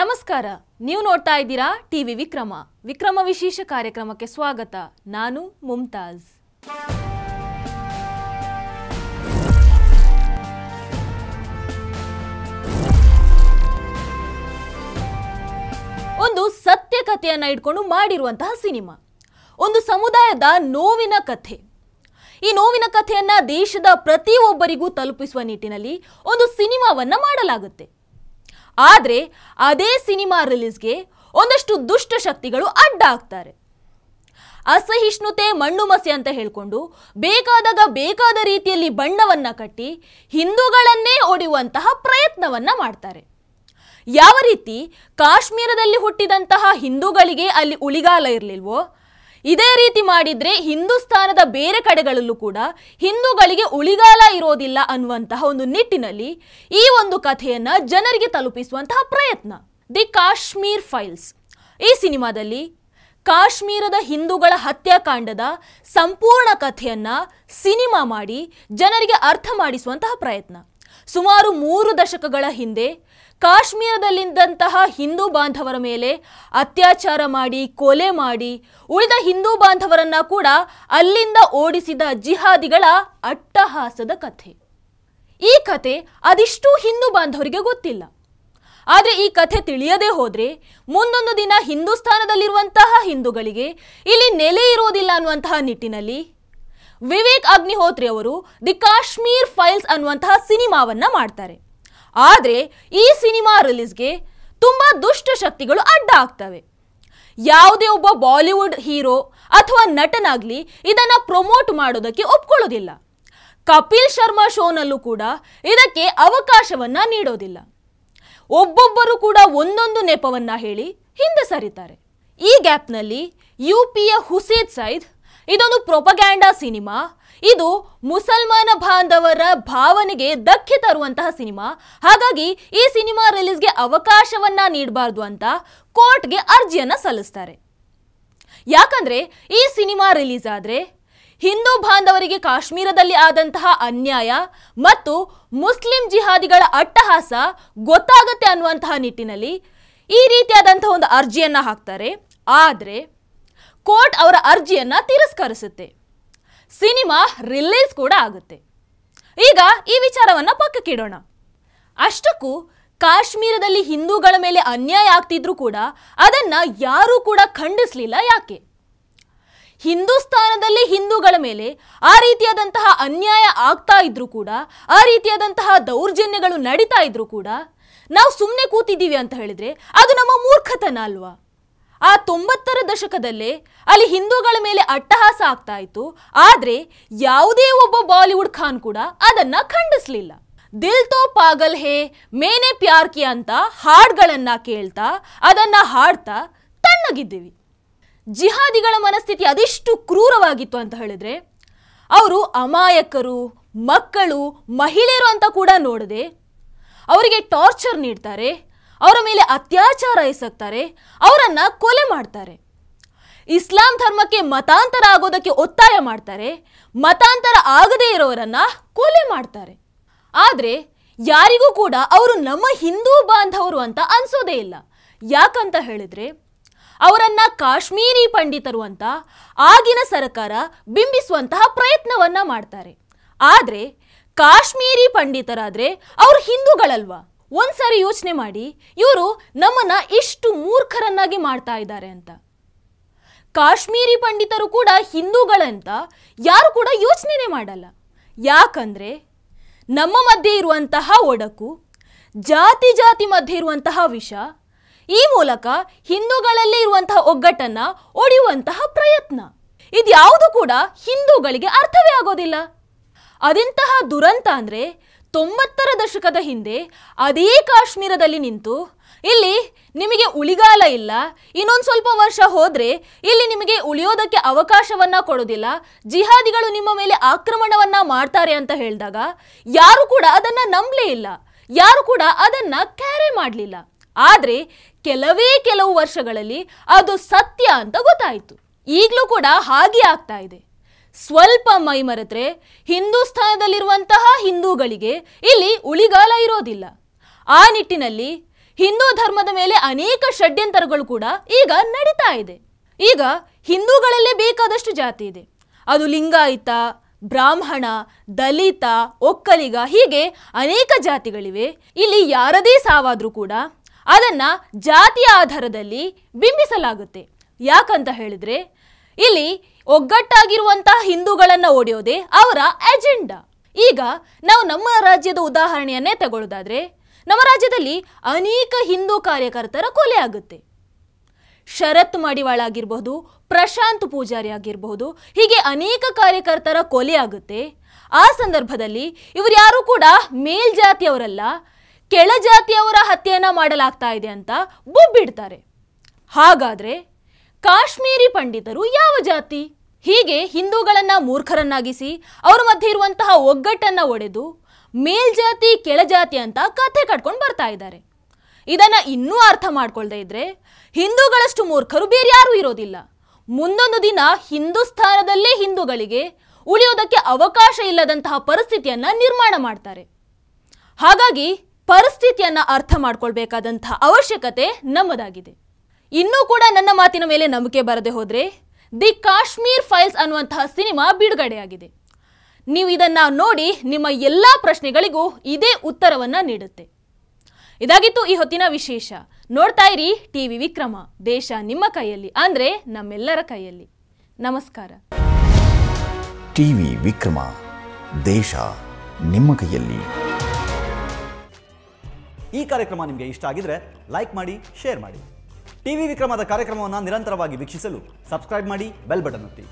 ನಮಸ್ಕಾರ. ನೀವು ನೋಡ್ತಾ ಇದ್ದೀರಾ ಟಿವಿ ವಿಕ್ರಮ. ವಿಕ್ರಮ ವಿಶೇಷ ಕಾರ್ಯಕ್ರಮಕ್ಕೆ ಸ್ವಾಗತ. ನಾನು ಮುಮ್ತಾಜ್. ಒಂದು ಸತ್ಯ ಕಥೆಯನ್ನ ಇಟ್ಕೊಂಡು ಮಾಡಿರುವಂತಹ ಸಿನಿಮಾ. ಒಂದು ಸಮುದಾಯದ ನೋವಿನ ಕಥೆ. ಈ ನೋವಿನ ಕಥೆಯನ್ನ ದೇಶದ ಪ್ರತಿಯೊಬ್ಬರಿಗೂ ತಲುಪಿಸುವ ನಿಟ್ಟಿನಲ್ಲಿ ಒಂದು ಸಿನಿಮಾವನ್ನ ಮಾಡಲಾಗುತ್ತೆ. ಆದರೆ ಅದೇ ಸಿನಿಮಾ ರಿಲೀಸ್ಗೆ ಒಂದಷ್ಟು ದುಷ್ಟ ಶಕ್ತಿಗಳು ಅಡ್ಡ ಆಗ್ತಾರೆ ಅಸಹಿಷ್ಣುತೆ, ಮಣ್ಣು ಮಸೆ ಅಂತ ಹೇಳಿಕೊಂಡು ಬೇಕಾದಾಗ ಬೇಕಾದ ರೀತಿಯಲ್ಲಿ ಬಣ್ಣವನ್ನ ಕಟ್ಟಿ ಹಿಂದೂಗಳನ್ನೇ ಒಡೆಯುವಂತಹ ಪ್ರಯತ್ನವನ್ನ ಮಾಡ್ತಾರೆ. ಯಾವ ರೀತಿ ಕಾಶ್ಮೀರದಲ್ಲಿ ಹುಟ್ಟಿದಂತಹ ಹಿಂದೂಗಳಿಗೆ ಅಲ್ಲಿ ಉಳಿಗಾಲ ಇರಲಿಲ್ವೋ ಇದೇ ರೀತಿ ಮಾಡಿದ್ರೆ ಹಿಂದೂಸ್ತಾನದ ಬೇರೆ ಕಡೆಗಳಲ್ಲೂ ಕೂಡ ಹಿಂದೂಗಳಿಗೆ ಉಳಿಗಾಲ ಇರೋದಿಲ್ಲ ಅನ್ನುವಂತಹ ಒಂದು ನಿಟ್ಟಿನಲ್ಲಿ ಈ ಒಂದು ಕಥೆಯನ್ನ ಜನರಿಗೆ ತಲುಪಿಸುವಂತಹ ಪ್ರಯತ್ನ. The Kashmir files. ಈ ಸಿನಿಮಾದಲ್ಲಿ ಕಾಶ್ಮೀರದ ಹಿಂದೂಗಳ ಹತ್ಯಾಕಾಂಡದ ಸಂಪೂರ್ಣ ಕಥೆಯನ್ನ ಸಿನಿಮಾ ಮಾಡಿ ಜನರಿಗೆ ಅರ್ಥ ಮಾಡಿಸುವಂತಹ ಪ್ರಯತ್ನ. ಸುಮಾರು ಮೂರು ದಶಕಗಳ ಹಿಂದೆ ಕಾಶ್ಮೀರದಲ್ಲಿದ್ದಂತಹ ಹಿಂದೂ ಬಾಂಧವರ ಮೇಲೆ ಅತ್ಯಾಚಾರ ಮಾಡಿ, ಕೊಲೆ ಮಾಡಿ, ಉಳಿದ ಹಿಂದೂ ಬಾಂಧವರನ್ನ ಕೂಡ ಅಲ್ಲಿಂದ ಓಡಿಸಿದ ಜಿಹಾದಿಗಳ ಅಟ್ಟಹಾಸದ ಕಥೆ. ಈ ಕಥೆ ಅದಿಷ್ಟು ಹಿಂದೂ ಬಾಂಧವರಿಗೆ ಗೊತ್ತಿಲ್ಲ. ಆದರೆ ಈ ಕಥೆ ತಿಳಿಯದೇ ಹೋದರೆ ಮುಂದೊಂದು ದಿನ ಹಿಂದೂಸ್ತಾನದಲ್ಲಿರುವಂತಹ ಹಿಂದೂಗಳಿಗೆ ಇಲ್ಲಿ ನೆಲೆ ಇರೋದಿಲ್ಲ ಅನ್ನುವಂತಹ ನಿಟ್ಟಿನಲ್ಲಿ ವಿವೇಕ್ ಅಗ್ನಿಹೋತ್ರಿ ಅವರು ದಿ ಕಾಶ್ಮೀರ್ ಫೈಲ್ಸ್ ಅನ್ನುವಂತಹ ಸಿನಿಮಾವನ್ನ ಮಾಡ್ತಾರೆ. ಆದರೆ ಈ ಸಿನಿಮಾ ರಿಲೀಸ್ಗೆ ತುಂಬ ದುಷ್ಟ ಶಕ್ತಿಗಳು ಅಡ್ಡ ಆಗ್ತವೆ ಯಾವುದೇ ಒಬ್ಬ ಬಾಲಿವುಡ್ ಹೀರೋ ಅಥವಾ ನಟನಾಗ್ಲಿ ಇದನ್ನ ಪ್ರಮೋಟ್ ಮಾಡೋದಕ್ಕೆ ಒಪ್ಕೊಳ್ಳೋದಿಲ್ಲ. ಕಪಿಲ್ ಶರ್ಮಾ ಶೋನಲ್ಲೂ ಕೂಡ ಇದಕ್ಕೆ ಅವಕಾಶವನ್ನ ನೀಡೋದಿಲ್ಲ. ಒಬ್ಬೊಬ್ಬರು ಕೂಡ ಒಂದೊಂದು ನೆಪವನ್ನ ಹೇಳಿ ಹಿಂದೆ ಸರಿತಾರೆ. ಈ ಗ್ಯಾಪ್ನಲ್ಲಿ ಯು ಪಿಯ ಹುಸೇದ್ ಸೈದ್ ಇದೊಂದು ಪ್ರೊಪಗ್ಯಾಂಡಾ ಸಿನಿಮಾ. ಇದು ಮುಸಲ್ಮಾನ ಬಾಂಧವರ ಭಾವನೆಗೆ ಧಕ್ಕೆ ತರುವಂತಹ ಸಿನಿಮಾ. ಹಾಗಾಗಿ ಈ ಸಿನಿಮಾ ರಿಲೀಸ್ಗೆ ಅವಕಾಶವನ್ನ ನೀಡಬಾರ್ದು ಅಂತ ಕೋರ್ಟ್ಗೆ ಅರ್ಜಿಯನ್ನು ಸಲ್ಲಿಸ್ತಾರೆ. ಯಾಕಂದ್ರೆ ಈ ಸಿನಿಮಾ ರಿಲೀಸ್ ಆದರೆ ಹಿಂದೂ ಬಾಂಧವರಿಗೆ ಕಾಶ್ಮೀರದಲ್ಲಿ ಆದಂತಹ ಅನ್ಯಾಯ ಮತ್ತು ಮುಸ್ಲಿಂ ಜಿಹಾದಿಗಳ ಅಟ್ಟಹಾಸ ಗೊತ್ತಾಗುತ್ತೆ ಅನ್ನುವಂತಹ ನಿಟ್ಟಿನಲ್ಲಿ ಈ ರೀತಿಯಾದಂತಹ ಒಂದು ಅರ್ಜಿಯನ್ನು ಹಾಕ್ತಾರೆ. ಆದರೆ ಕೋರ್ಟ್ ಅವರ ಅರ್ಜಿಯನ್ನು ತಿರಸ್ಕರಿಸುತ್ತೆ. ಸಿನಿಮಾ ರಿಲೀಸ್ ಕೂಡ ಆಗುತ್ತೆ. ಈಗ ಈ ವಿಚಾರವನ್ನು ಪಕ್ಕಕ್ಕಿಡೋಣ ಅಷ್ಟಕ್ಕೂ ಕಾಶ್ಮೀರದಲ್ಲಿ ಹಿಂದೂಗಳ ಮೇಲೆ ಅನ್ಯಾಯ ಆಗ್ತಿದ್ರು ಕೂಡ ಅದನ್ನು ಯಾರೂ ಕೂಡ ಖಂಡಿಸಲಿಲ್ಲ ಯಾಕೆ? ಹಿಂದೂಸ್ತಾನದಲ್ಲಿ ಹಿಂದೂಗಳ ಮೇಲೆ ಆ ರೀತಿಯಾದಂತಹ ಅನ್ಯಾಯ ಆಗ್ತಾ ಇದ್ರು ಕೂಡ, ಆ ರೀತಿಯಾದಂತಹ ದೌರ್ಜನ್ಯಗಳು ನಡೀತಾ ಇದ್ರು ಕೂಡ ನಾವು ಸುಮ್ಮನೆ ಕೂತಿದ್ದೀವಿ ಅಂತ ಹೇಳಿದ್ರೆ ಅದು ನಮ್ಮ ಮೂರ್ಖತನ ಅಲ್ವಾ? ಆ ತೊಂಬತ್ತರ ದಶಕದಲ್ಲೇ ಅಲ್ಲಿ ಹಿಂದೂಗಳ ಮೇಲೆ ಅಟ್ಟಹಾಸ ಆಗ್ತಾ ಇತ್ತು. ಆದ್ರೆ ಯಾವುದೇ ಒಬ್ಬ ಬಾಲಿವುಡ್ ಖಾನ್ ಕೂಡ ಅದನ್ನ ಖಂಡಿಸಲಿಲ್ಲ. ದಿಲ್ ತೋ ಪಾಗಲ್ ಹೇ, ಮೇನೆ ಪ್ಯಾರ್ ಕಿ ಅಂತ ಹಾಡ್ಗಳನ್ನ ಕೇಳ್ತಾ, ಅದನ್ನ ಹಾಡ್ತಾ ತಣ್ಣಗಿದ್ದೀವಿ. ಜಿಹಾದಿಗಳ ಮನಸ್ಥಿತಿ ಅದೆಷ್ಟು ಕ್ರೂರವಾಗಿತ್ತು ಅಂತ ಹೇಳಿದ್ರೆ, ಅವರು ಅಮಾಯಕರು, ಮಕ್ಕಳು, ಮಹಿಳೆಯರು ಅಂತ ಕೂಡ ನೋಡದೆ, ಅವರಿಗೆ ಟಾರ್ಚರ್ ನೀಡ್ತಾರೆ ಅವರ ಮೇಲೆ ಅತ್ಯಾಚಾರ ಎಸಗ್ತಾರೆ, ಅವರನ್ನ ಕೊಲೆ ಮಾಡ್ತಾರೆ. ಇಸ್ಲಾಂ ಧರ್ಮಕ್ಕೆ ಮತಾಂತರ ಆಗೋದಕ್ಕೆ ಒತ್ತಾಯ ಮಾಡ್ತಾರೆ, ಮತಾಂತರ ಆಗದೇ ಇರೋರನ್ನ ಕೊಲೆ ಮಾಡ್ತಾರೆ. ಆದರೆ ಯಾರಿಗೂ ಕೂಡ ಅವರು ನಮ್ಮ ಹಿಂದೂ ಬಾಂಧವರು ಅಂತ ಅನ್ಸೋದೇ ಇಲ್ಲ. ಯಾಕಂತ ಹೇಳಿದ್ರೆ, ಅವರನ್ನ ಕಾಶ್ಮೀರಿ ಪಂಡಿತರು ಅಂತ ಆಗಿನ ಸರ್ಕಾರ ಬಿಂಬಿಸುವಂತಹ ಪ್ರಯತ್ನವನ್ನ ಮಾಡ್ತಾರೆ. ಆದರೆ ಕಾಶ್ಮೀರಿ ಪಂಡಿತರಾದ್ರೆ ಅವರು ಹಿಂದೂಗಳಲ್ವಾ? ಒಂದ್ಸರಿ ಯೋಚನೆ ಮಾಡಿ, ಇವರು ನಮ್ಮನ್ನ ಇಷ್ಟು ಮೂರ್ಖರನ್ನಾಗಿ ಮಾಡ್ತಾ ಇದ್ದಾರೆ ಅಂತ. ಕಾಶ್ಮೀರಿ ಪಂಡಿತರು ಕೂಡ ಹಿಂದೂಗಳಂತ ಯಾರು ಕೂಡ ಯೋಚನೆನೇ ಮಾಡಲ್ಲ. ಯಾಕಂದ್ರೆ ನಮ್ಮ ಮಧ್ಯೆ ಇರುವಂತಹ ಒಡಕು, ಜಾತಿ ಜಾತಿ ಮಧ್ಯೆ ಇರುವಂತಹ ವಿಷ, ಈ ಮೂಲಕ ಹಿಂದೂಗಳಲ್ಲೇ ಇರುವಂತಹ ಒಗ್ಗಟ್ಟನ್ನ ಒಡೆಯುವಂತಹ ಪ್ರಯತ್ನ. ಇದ್ಯಾವುದು ಕೂಡ ಹಿಂದೂಗಳಿಗೆ ಅರ್ಥವೇ ಆಗೋದಿಲ್ಲ. ಅದೆಂತಹ ದುರಂತ ಅಂದ್ರೆ ತೊಂಬತ್ತರ ದಶಕದ ಹಿಂದೆ ಅದೇ ಕಾಶ್ಮೀರದಲ್ಲಿ ನಿಂತು, ಇಲ್ಲಿ ನಿಮಗೆ ಉಳಿಗಾಲ ಇಲ್ಲ, ಇನ್ನೊಂದು ಸ್ವಲ್ಪ ವರ್ಷ ಹೋದರೆ ಇಲ್ಲಿ ನಿಮಗೆ ಉಳಿಯೋದಕ್ಕೆ ಅವಕಾಶವನ್ನು ಕೊಡೋದಿಲ್ಲ ಜಿಹಾದಿಗಳು ನಿಮ್ಮ ಮೇಲೆ ಆಕ್ರಮಣವನ್ನು ಮಾಡ್ತಾರೆ ಅಂತ ಹೇಳಿದಾಗ ಯಾರು ಕೂಡ ಅದನ್ನು ನಂಬಲೇ ಇಲ್ಲ, ಯಾರು ಕೂಡ ಅದನ್ನು ಕ್ಯಾರೆ ಮಾಡಲಿಲ್ಲ. ಆದರೆ ಕೆಲವೇ ಕೆಲವು ವರ್ಷಗಳಲ್ಲಿ ಅದು ಸತ್ಯ ಅಂತ ಗೊತ್ತಾಯಿತು. ಈಗಲೂ ಕೂಡ ಹಾಗೆ ಆಗ್ತಾ ಇದೆ. ಸ್ವಲ್ಪ ಮೈ ಹಿಂದೂಸ್ಥಾನದಲ್ಲಿರುವಂತಹ ಹಿಂದೂಗಳಿಗೆ ಇಲ್ಲಿ ಉಳಿಗಾಲ ಇರೋದಿಲ್ಲ. ಆ ನಿಟ್ಟಿನಲ್ಲಿ ಹಿಂದೂ ಧರ್ಮದ ಮೇಲೆ ಅನೇಕ ಷಡ್ಯಂತರಗಳು ಕೂಡ ಈಗ ನಡೀತಾ ಇದೆ. ಈಗ ಹಿಂದೂಗಳಲ್ಲೇ ಬೇಕಾದಷ್ಟು ಜಾತಿ ಇದೆ. ಅದು ಲಿಂಗಾಯತ, ಬ್ರಾಹ್ಮಣ, ದಲಿತ, ಒಕ್ಕಲಿಗ ಹೀಗೆ ಅನೇಕ ಜಾತಿಗಳಿವೆ. ಇಲ್ಲಿ ಯಾರದೇ ಸಾವಾದರೂ ಕೂಡ ಅದನ್ನ ಜಾತಿಯ ಆಧಾರದಲ್ಲಿ ಬಿಂಬಿಸಲಾಗುತ್ತೆ. ಯಾಕಂತ ಹೇಳಿದ್ರೆ ಇಲ್ಲಿ ಒಗ್ಗಟ್ಟಾಗಿರುವಂತಹ ಹಿಂದೂಗಳನ್ನ ಓಡಿಯೋದೇ ಅವರ ಅಜೆಂಡಾ. ಈಗ ನಾವು ನಮ್ಮ ರಾಜ್ಯದ ಉದಾಹರಣೆಯನ್ನೇ ತಗೊಳ್ಳೋದಾದ್ರೆ ನಮ್ಮ ರಾಜ್ಯದಲ್ಲಿ ಅನೇಕ ಹಿಂದೂ ಕಾರ್ಯಕರ್ತರ ಕೊಲೆ ಆಗುತ್ತೆ. ಶರತ್ ಮಡಿವಾಳ ಆಗಿರಬಹುದು, ಪ್ರಶಾಂತ್ ಪೂಜಾರಿ ಆಗಿರಬಹುದು, ಹೀಗೆ ಅನೇಕ ಕಾರ್ಯಕರ್ತರ ಕೊಲೆ ಆಗುತ್ತೆ. ಆ ಸಂದರ್ಭದಲ್ಲಿ ಇವರು ಯಾರೂ ಕೂಡ ಮೇಲ್ಜಾತಿಯವರಲ್ಲ ಕೆಳಜಾತಿಯವರ ಹತ್ಯೆಯನ್ನು ಮಾಡಲಾಗ್ತಾ ಇದೆ ಅಂತ ಬೊಬ್ಬಿಡ್ತಾರೆ ಹಾಗಾದ್ರೆ ಕಾಶ್ಮೀರಿ ಪಂಡಿತರು ಯಾವ ಜಾತಿ? ಹೀಗೆ ಹಿಂದೂಗಳನ್ನ ಮೂರ್ಖರನ್ನಾಗಿಸಿ ಅವರ ಮಧ್ಯೆ ಇರುವಂತಹ ಒಗ್ಗಟ್ಟನ್ನ ಒಡೆದು ಮೇಲ್ಜಾತಿ, ಕೆಳಜಾತಿ ಅಂತ ಕಥೆ ಕಟ್ಕೊಂಡು ಬರ್ತಾ ಇದ್ದಾರೆ. ಇದನ್ನ ಇನ್ನೂ ಅರ್ಥ ಮಾಡ್ಕೊಳ್ದೆ ಇದ್ರೆ ಹಿಂದೂಗಳಷ್ಟು ಮೂರ್ಖರು ಬೇರೆ ಯಾರೂ ಇರೋದಿಲ್ಲ. ಮುಂದೊಂದು ದಿನ ಹಿಂದೂಸ್ಥಾನದಲ್ಲೇ ಹಿಂದೂಗಳಿಗೆ ಉಳಿಯೋದಕ್ಕೆ ಅವಕಾಶ ಇಲ್ಲದಂತಹ ಪರಿಸ್ಥಿತಿಯನ್ನ ನಿರ್ಮಾಣ ಮಾಡ್ತಾರೆ. ಹಾಗಾಗಿ ಪರಿಸ್ಥಿತಿಯನ್ನ ಅರ್ಥ ಮಾಡ್ಕೊಳ್ಬೇಕಾದಂತಹ ಅವಶ್ಯಕತೆ ನಮ್ಮದಾಗಿದೆ. ಇನ್ನೂ ಕೂಡ ನನ್ನ ಮಾತಿನ ಮೇಲೆ ನಂಬಿಕೆ ಬರದೆ ಹೋದರೆ ದಿ ಕಾಶ್ಮೀರ್ ಫೈಲ್ಸ್ ಅನ್ನುವಂತಹ ಸಿನಿಮಾ ಬಿಡುಗಡೆಯಾಗಿದೆ. ನೀವು ಇದನ್ನು ನೋಡಿ ನಿಮ್ಮ ಎಲ್ಲ ಪ್ರಶ್ನೆಗಳಿಗೂ ಇದೇ ಉತ್ತರವನ್ನು ನೀಡುತ್ತೆ. ಇದಾಗಿತ್ತು ಈ ಹೊತ್ತಿನ ವಿಶೇಷ. ನೋಡ್ತಾ ಇರಿ ಟಿ ವಿ ವಿಕ್ರಮ ದೇಶ ನಿಮ್ಮ ಕೈಯಲ್ಲಿ ಅಂದರೆ ನಮ್ಮೆಲ್ಲರ ಕೈಯಲ್ಲಿ. ನಮಸ್ಕಾರ. ಟಿವಿ ವಿಕ್ರಮ ದೇಶ ನಿಮ್ಮ ಕೈಯಲ್ಲಿ. ಈ ಕಾರ್ಯಕ್ರಮ ನಿಮಗೆ ಇಷ್ಟ ಆಗಿದ್ರೆ ಲೈಕ್ ಮಾಡಿ ಶೇರ್ ಮಾಡಿ. ಟಿವಿ ವಿಕ್ರಮದ ಕಾರ್ಯಕ್ರಮವನ್ನು ನಿರಂತರವಾಗಿ ವೀಕ್ಷಿಸಲು ಸಬ್ಸ್ಕ್ರೈಬ್ ಮಾಡಿ ಬೆಲ್ ಬಟನ್ ಒತ್ತಿ.